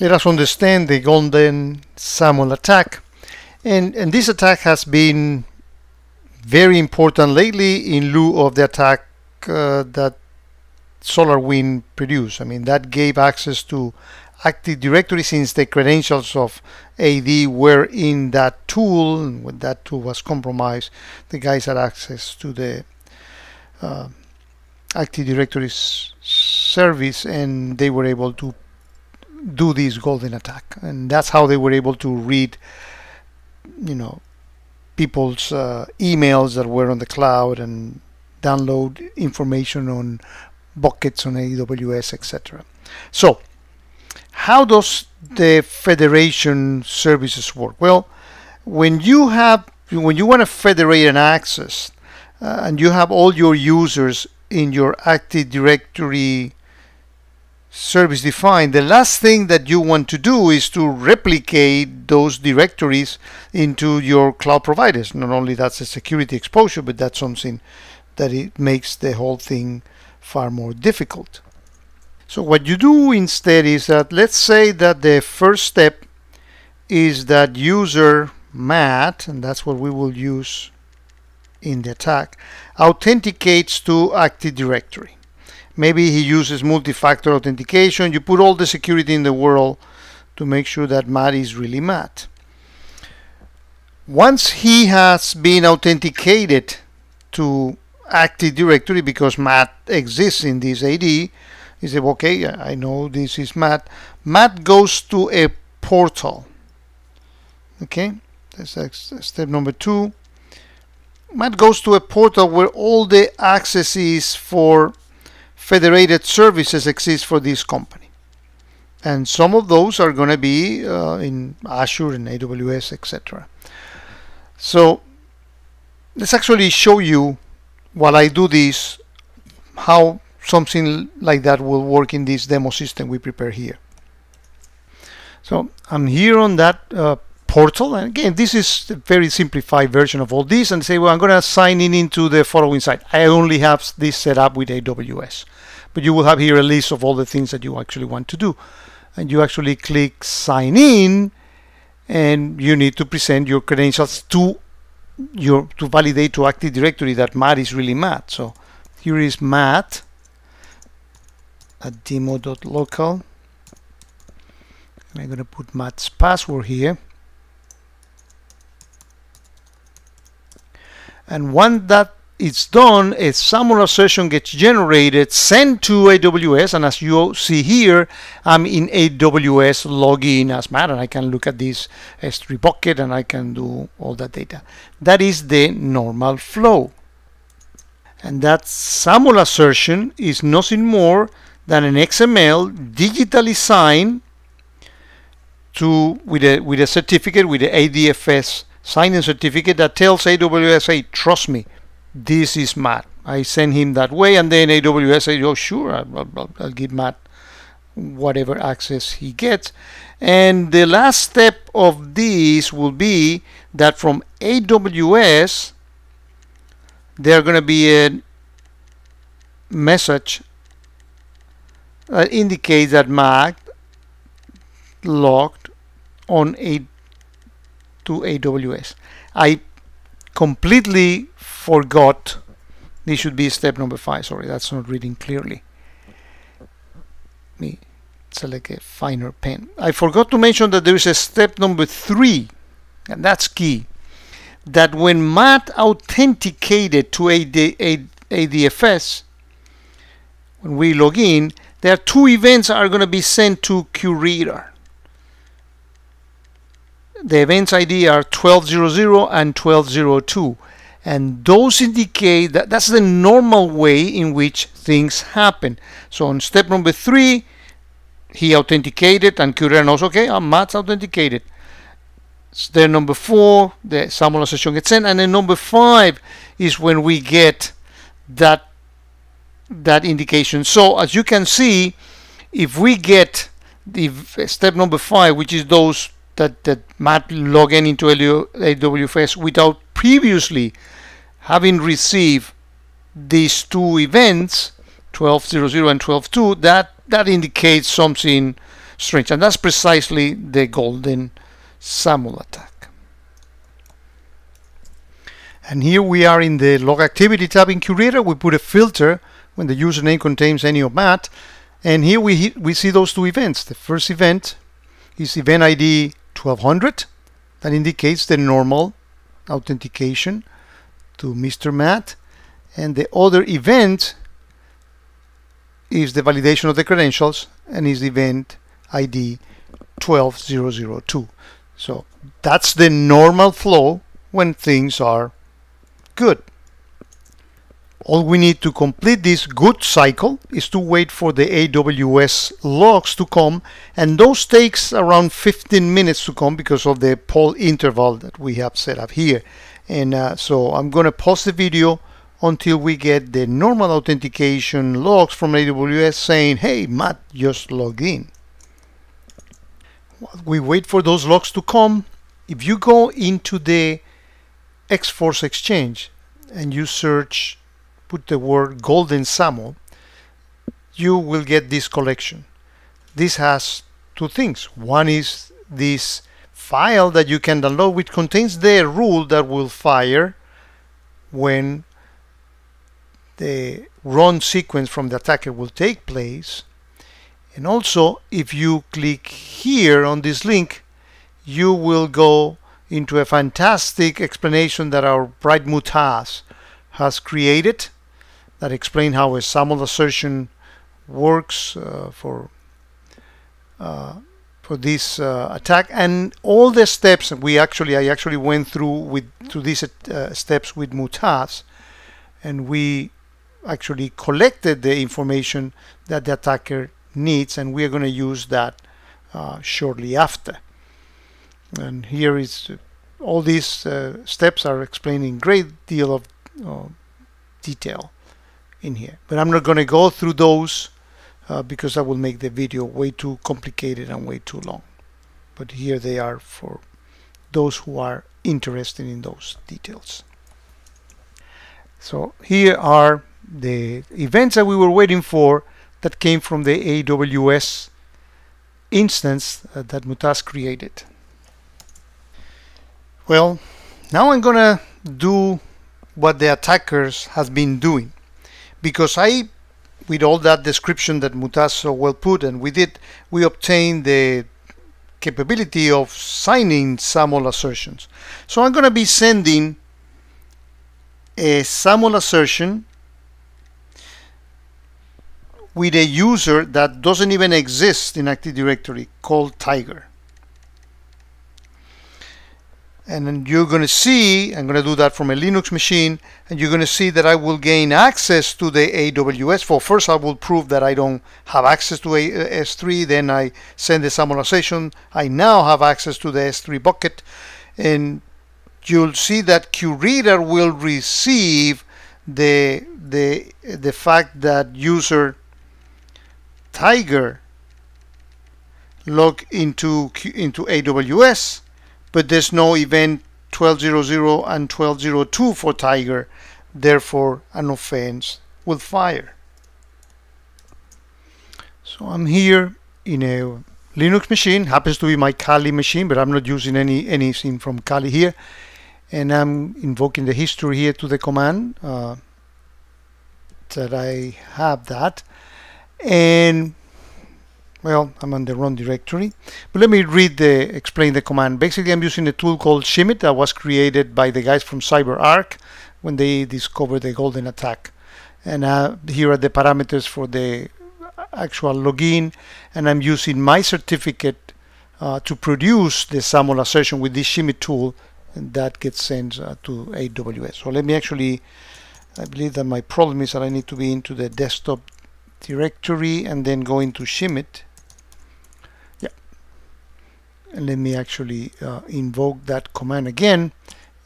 let us understand the golden SAML attack. And, and this attack has been very important lately in lieu of the attack uh, that SolarWinds produced. I mean, that gave access to Active Directory since the credentials of AD were in that tool. And when that tool was compromised, the guys had access to the uh, Active Directory service and they were able to do this golden attack. And that's how they were able to read, you know, people's uh, emails that were on the cloud and download information on buckets on AWS, etc. So, how does the federation services work? Well, when you have when you want to federate an access uh, and you have all your users in your Active Directory service defined, the last thing that you want to do is to replicate those directories into your cloud providers. Not only that's a security exposure, but that's something that it makes the whole thing far more difficult. So what you do instead is that let's say that the first step is that user Matt, and that's what we will use in the attack, authenticates to Active Directory. Maybe he uses multi-factor authentication. You put all the security in the world to make sure that Matt is really Matt. Once he has been authenticated to Active Directory because Matt exists in this AD, he said, okay, I know this is Matt. Matt goes to a portal. Okay, that's step number two. Matt goes to a portal where all the access is for federated services exist for this company. And some of those are going to be uh, in Azure and AWS, etc. So let's actually show you while I do this how something like that will work in this demo system we prepare here. So I'm here on that uh, portal. And again this is a very simplified version of all this. And say well I'm going to sign in into the following site. I only have this set up with AWS but you will have here a list of all the things that you actually want to do. And you actually click sign in and you need to present your credentials to your to validate to Active Directory that Matt is really Matt. So here is Matt at demo.local I'm going to put Matt's password here and once that is done, a SAML assertion gets generated, sent to AWS, and as you see here, I'm in AWS login as Matt, and I can look at this S3 bucket and I can do all that data. That is the normal flow. And that SAML assertion is nothing more than an XML digitally signed to with a with a certificate with the ADFS signing certificate that tells AWS, hey, trust me, this is Matt. I send him that way, and then AWS says, oh, sure, I'll, I'll, I'll give Matt whatever access he gets. And the last step of this will be that from AWS, there going to be a message that indicates that Matt logged on a to AWS. I completely forgot this should be step number five. Sorry that's not reading clearly. Me select a finer pen. I forgot to mention that there is a step number three and that's key that when Matt authenticated to AD, AD, ADFS when we log in there are two events are going to be sent to QRadar the events ID are 1200 and 1202 and those indicate that that's the normal way in which things happen. So on step number three, he authenticated and QRadar knows, okay, I'm Matt's authenticated. Step number four, the SAML session gets sent, and then number five is when we get that that indication. So as you can see, if we get the step number five, which is those that, that Matt log in into AWS without previously having received these two events 12.0.0 and 12.2 that that indicates something strange. And that's precisely the golden SAML attack. And here we are in the log activity tab in QRadar. We put a filter when the username contains any of that. And here we, we see those two events. The first event is event ID 1200. That indicates the normal authentication to Mr. Matt. And the other event is the validation of the credentials and is event ID 12002. So that's the normal flow when things are good. All we need to complete this good cycle is to wait for the AWS logs to come and those takes around 15 minutes to come because of the poll interval that we have set up here. And uh, so I'm going to pause the video until we get the normal authentication logs from AWS saying, hey, Matt just logged in. While we wait for those logs to come, if you go into the Xforce Exchange and you search, put the word Golden SAML, you will get this collection. This has two things. One is this file that you can download which contains the rule that will fire when the run sequence from the attacker will take place. And also, if you click here on this link, you will go into a fantastic explanation that our bright Mutaz has created that explain how a SAML assertion works uh, for uh, for this uh, attack. And all the steps we actually I actually went through with through these uh, steps with Mutaz and we actually collected the information that the attacker needs and we are going to use that uh, shortly after. And here is all these uh, steps are explaining great deal of uh, detail in here. But I'm not going to go through those uh, because that will make the video way too complicated and way too long. But here they are for those who are interested in those details. So here are the events that we were waiting for that came from the AWS instance uh, that Mutaz created. Well, now I'm gonna do what the attackers has been doing because I with all that description that Mutaz so well put and we did we obtained the capability of signing SAML assertions. So I'm gonna be sending a SAML assertion with a user that doesn't even exist in Active Directory called Tiger. And then you're going to see, I'm going to do that from a Linux machine, and you're going to see that I will gain access to the AWS. For first, I will prove that I don't have access to a uh, S3. Then I send the SAML assertion. I now have access to the S3 bucket. And you'll see that QRadar will receive the, the, the fact that user Tiger log into into AWS, but there's no event 1200 and 1202 for Tiger. Therefore, an offense will fire. So I'm here in a Linux machine, happens to be my Kali machine, but I'm not using any anything from Kali here. And I'm invoking the history here to the command uh, that I have that and well I'm on the wrong directory. But let me read the explain the command. Basically I'm using a tool called Shimit that was created by the guys from CyberArk when they discovered the golden attack. And uh, here are the parameters for the actual login. And I'm using my certificate uh, to produce the SAML assertion with this Shimit tool and that gets sent uh, to AWS so let me actually I believe that my problem is that I need to be into the desktop directory and then go into Shimit. And let me actually uh, invoke that command again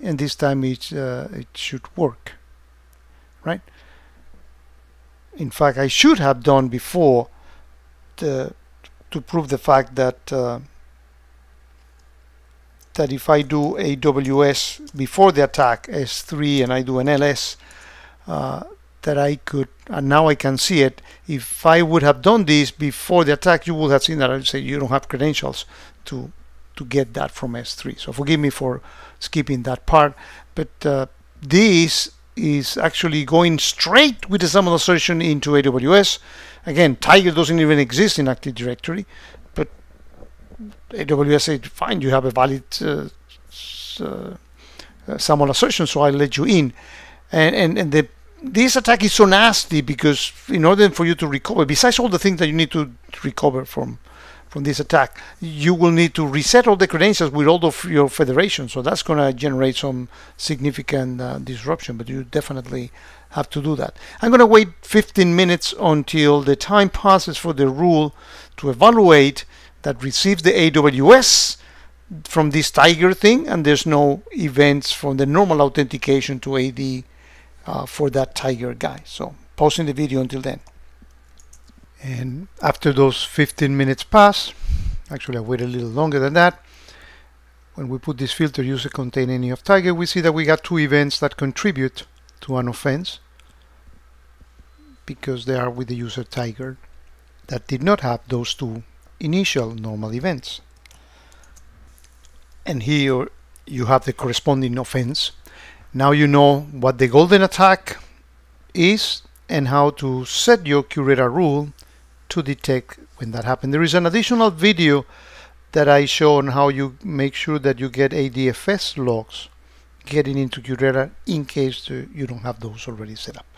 and this time it, uh, it should work. Right? In fact, I should have done before the, to prove the fact that uh, that if I do AWS before the attack S3 and I do an LS uh, that I could, and now I can see it. If I would have done this before the attack, you would have seen that I would say you don't have credentials to to get that from S3. So forgive me for skipping that part, but uh, this is actually going straight with the SAML assertion into AWS. Again, Tiger doesn't even exist in Active Directory, but AWS said, fine, you have a valid uh, uh, SAML assertion, so I'll let you in. And, and, and the this attack is so nasty because in order for you to recover, besides all the things that you need to recover from from this attack, you will need to reset all the credentials with all of your federation. So that's going to generate some significant uh, disruption, but you definitely have to do that. I'm going to wait 15 minutes until the time passes for the rule to evaluate that receives the AWS from this Tiger thing, and there's no events from the normal authentication to AD uh, for that tiger guy. So pausing the video until then. And after those 15 minutes pass, actually I wait a little longer than that, when we put this filter user contain any of tiger, we see that we got two events that contribute to an offense because they are with the user tiger that did not have those two initial normal events. And here you have the corresponding offense now you know what the golden attack is and how to set your QRadar rule to detect when that happens. There is an additional video that I show on how you make sure that you get ADFS logs getting into QRadar in case you don't have those already set up.